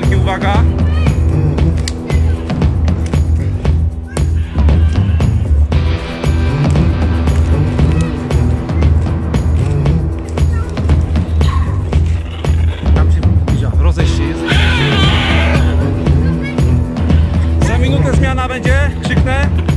wielki, uwaga. Tam się zbliża, rozejście jest. Za minutę zmiana będzie, krzyknę.